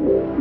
you.